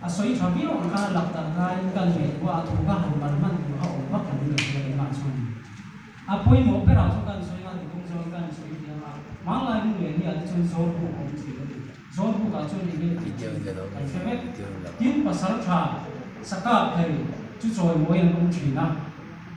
a soi tha bi ong ka lak ta kai kan me wa thu ka han man man ma ong ba kan ni le ma chu a poi mo pe ra chu kan soi an kung so kan soi ti ma mang lai ni le ni a chu so bu ong chi le so bu ka chu ni ni ti je le lo kan se me tin pa sar tha saka thai chu choi mo yan kung chi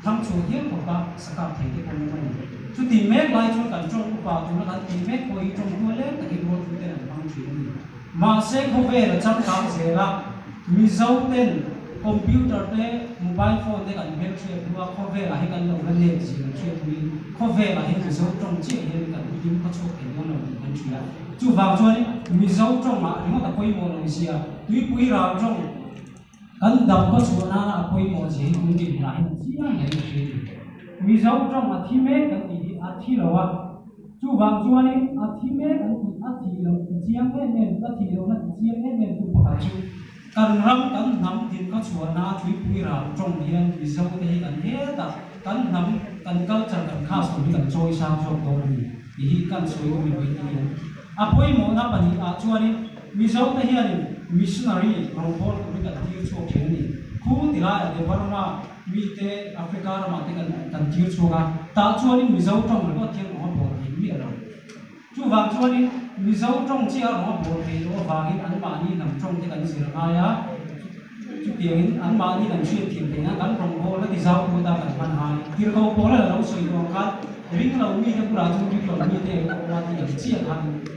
tham chủ yếu của ta sẽ cảm thấy cái công việc này. Chú tìm mẹ lại cho cảnh trong của bảo chúng nó là tìm mẹ của ý trong của lên tại cái mối chúng ta là mang chuyện này mà sẽ không về là chăm cảm sẽ là mi dấu tên computer te mobile phone te kan mẹ chuyện của không? Về là hay cần lâu lần liền gì là chuyện mình. Không về là hay cái dấu trong chuyện chiếc hay cần kiếm có chỗ cái nó là mình chuyện chú vào cho đi, mi dấu trong mà chúng ta quay một lần gì à? Tuy quý ra trong gandam ko su na na koi mo ji hung ni na hin chi na ne ji wi zau trong a thi me kan ti a thi lo wa chu wang chu ani a thi me kan ti a thi lo chiang me me a thi lo na chiang me me tu pa chu kan ram kan nam din ka chu na thui pui ra trong ni an wi zau te kan he ta kan nam kan kal char kan kha so ni kan choi sang so to ni hi kan so yo mi wi ni a poi mo na pa ni a chu ani wi zau te hi ani missionary robot kuri kan tiu chu kheng tidak ada tila de barma mi te africa ra ma te kan kan tiu chu ga ta chu ni mi zau tong ko tiu ho bo ni mi ra chu wang chu ni mi zau tong chi a ho bo ni ro nam tong te kan ya chu tiang an ma ni nam chi tim kan rong ho zau ko ta kan man ha tir ko po la ring la mi te pura chu ni ko te ko wa ti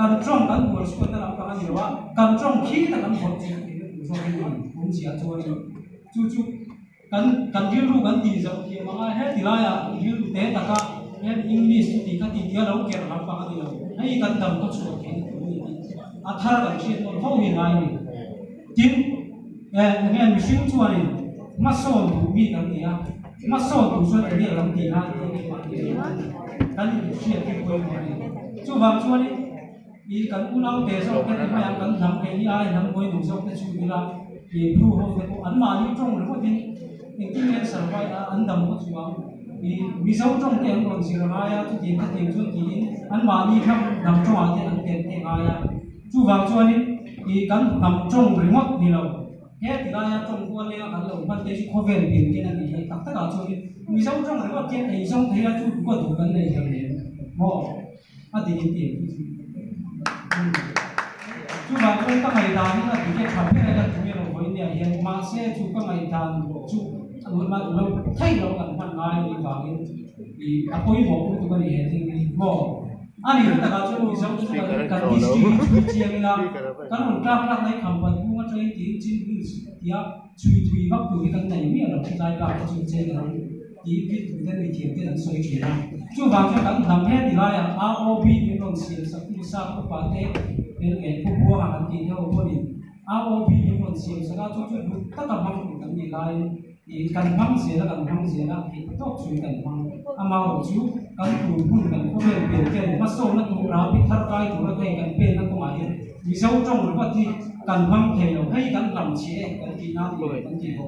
kan trong kan bol su ta làm cái gì đó kan trong khi ta kan bol chi ni cái ni kum chỉ a cho nó chú chú. Kan kan dir lu kan ti zo ki mà he ti la ya dir ru thế ta cả he english ti ka ti dia lo ke ra pa ka ni lo hai kan dam ko chu ke athar là, chi no ho hi nai ni tin eh nge mi sing chu ani ma so du mi kan ni ya ma so du so ni ram ti chuyện ni ma ni chú vào chú ke i kan u nau te so ke ma yang kan nam ke ni ai nam koi du so ke chu ni la i pru ho ke ko an ma ni trong lo tin ni tin ne sar vai an dam ko chu wang i mi so trong ke an kon sir ra ya tu tin ka tin chu ti an ma ni kham dam trong a te an te te ma ya chu wang chu ani i kan nam trong rimot ni lo he ti la ya trong ko le kan lo pan te ko vel pin ke na ni he tak ta ka chu ni mi so trong rimot ke ei song the ya chu ko du kan le he ne mo a ti ni ti cuma kau tak mai tahu nak dia kafe nak tu dia orang ini yang masa tu kau mai tahu tu kalau mak lo kai lo kan pan ngai ni bang ni apa ini mau tu kan ini ni mau ani tu tak ada tu jauh tu kan kan di sini dia ni kan orang tak nak kampan tu macam ini dia dia cui cui waktu kita ni ni ada kita ada tu cui cui nai mi lo chu tai ka chu che na ti ti tu den ni thiam te an soi chi na chu wang chu kan nam he ti la ya a o b ni non si sa ku sa ku pa te el nge ku bu ha kan ti ne o ko ni a o b ni non si sa ka chu chu ta ka mang kan ni lai i kan phang se la kan phang se la i to chui kan phang ama o chu kan tu bun kan ko be be ke ma so na tu ra pi thar kai tu ra kai kan pe na ko ma ye mi sau trong lo ti kan phang the lo hai kan lam che kan ti na ti kan ti ko